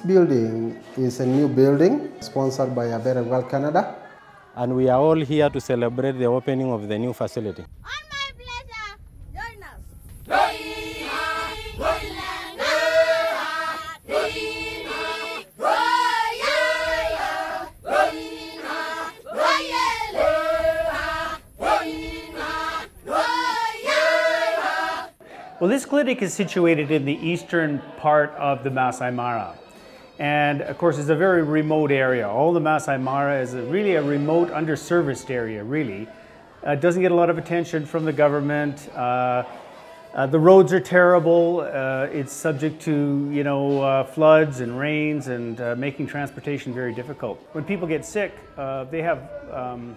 This building is a new building sponsored by A World Canada. And we are all here to celebrate the opening of the new facility. On my pleasure, join us. Well, this clinic is situated in the eastern part of the Masai Mara. And of course, it's a very remote area. All the Masai Mara is a, really a remote, underserviced area, really. Uh, doesn't get a lot of attention from the government. Uh, uh, the roads are terrible. Uh, it's subject to, you know, uh, floods and rains and uh, making transportation very difficult. When people get sick, they have um,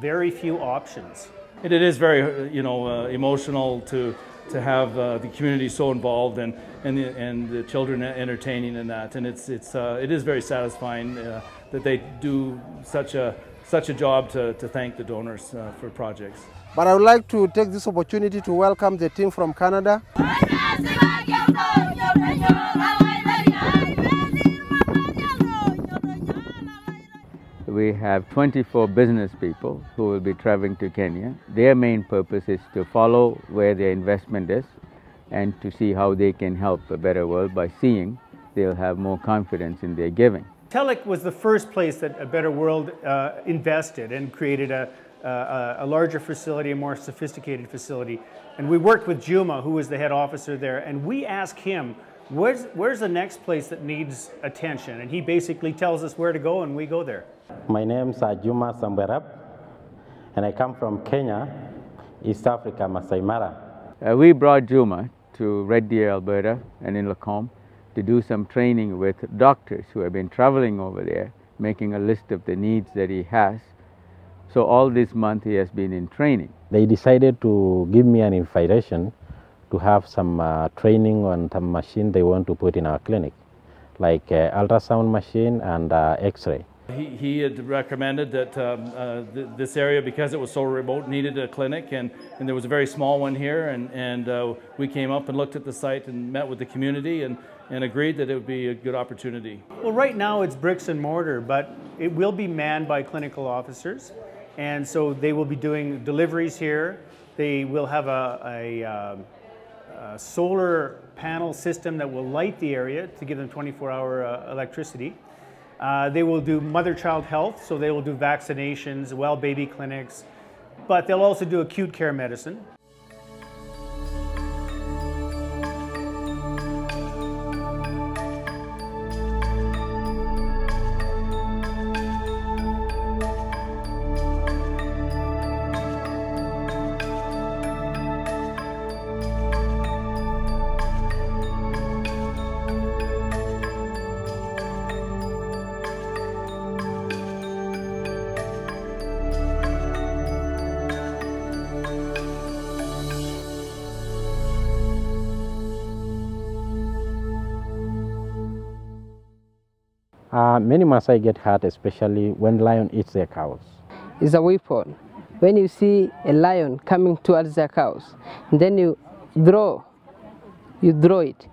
very few options. It, it is very, you know, emotional to to have uh, the community so involved and and the, and the children entertaining in that, and it's it's uh, it is very satisfying uh, that they do such a such a job to, to thank the donors uh, for projects. But I would like to take this opportunity to welcome the team from Canada. We have 24 business people who will be traveling to Kenya. Their main purpose is to follow where their investment is and to see how they can help a better world by seeing they'll have more confidence in their giving. Talek was the first place that A Better World uh, invested and created a, a, a, larger facility, a more sophisticated facility. And we worked with Juma, who was the head officer there, and we asked him, where's, where's the next place that needs attention? And he basically tells us where to go, and we go there. My name is Juma Samberab, and I come from Kenya, East Africa, Masai Mara. Uh, we brought Juma to Red Deer, Alberta, and in Lacombe to do some training with doctors who have been traveling over there, making a list of the needs that he has. So all this month he has been in training. They decided to give me an invitation to have some uh, training on some machine they want to put in our clinic, like uh, ultrasound machine and uh, X-ray. He, he had recommended that um, uh, th this area, because it was so remote, needed a clinic, and, and there was a very small one here, and, and uh, we came up and looked at the site and met with the community and, and agreed that it would be a good opportunity. Well, right now it's bricks and mortar, but it will be manned by clinical officers, and so they will be doing deliveries here. They will have a, a, um, solar panel system that will light the area to give them 24-hour uh, electricity. Uh, they will do mother-child health, so they will do vaccinations, well baby clinics, but they'll also do acute care medicine. Uh, many Maasai get hurt, especially when lion eats their cows. It's a weapon. When you see a lion coming towards their cows, and then you draw, you draw it,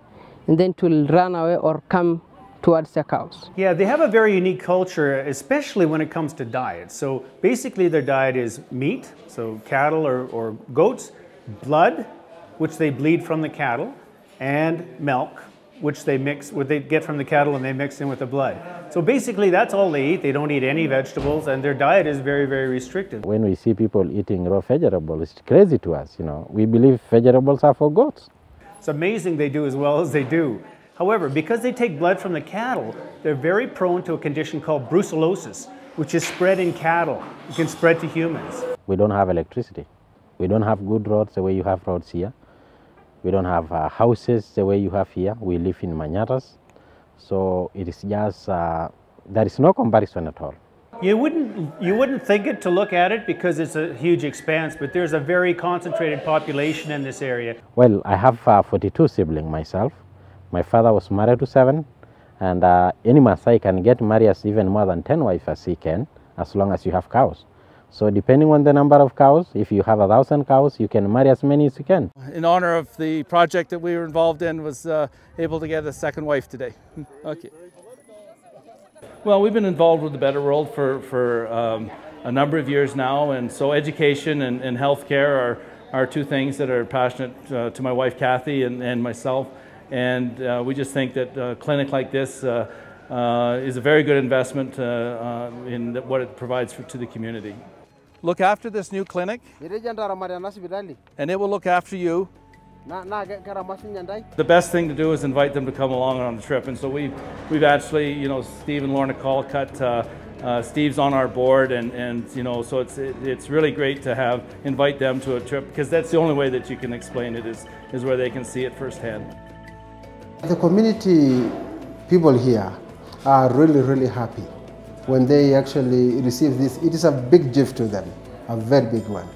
and then it will run away or come towards their cows. Yeah, they have a very unique culture, especially when it comes to diet. So basically their diet is meat, so cattle or, or goats, blood, which they bleed from the cattle, and milk, which they mix, what they get from the cattle and they mix in with the blood. So basically that's all they eat. They don't eat any vegetables and their diet is very, very restricted. When we see people eating raw vegetables, it's crazy to us, you know. We believe vegetables are for goats. It's amazing they do as well as they do. However, because they take blood from the cattle, they're very prone to a condition called brucellosis, which is spread in cattle. It can spread to humans. We don't have electricity. We don't have good roads the way you have roads here. We don't have uh, houses the way you have here. We live in manyattas. So it is just, uh, there is no comparison at all. You wouldn't, you wouldn't think it to look at it because it's a huge expanse, but there's a very concentrated population in this area. Well, I have uh, 42 siblings myself. My father was married to seven, and uh, any Maasai can get married as even more than 10 wives as he can, as long as you have cows. So depending on the number of cows, if you have a thousand cows, you can marry as many as you can. In honor of the project that we were involved in, was uh, able to get a second wife today. okay. Well, we've been involved with the Better World for, for um, a number of years now, and so education and, and healthcare are, are two things that are passionate uh, to my wife Kathy and, and myself. And uh, we just think that a clinic like this uh, uh, is a very good investment uh, uh, in what it provides for, to the community. Look after this new clinic, and it will look after you. The best thing to do is invite them to come along on the trip, and so we've we've actually, you know, Steve and Lorna Colcutt, uh, uh, Steve's on our board, and and you know, so it's it, it's really great to have invite them to a trip because that's the only way that you can explain it is is where they can see it firsthand. The community people here are really, really happy when they actually receive this. It is a big gift to them, a very big one.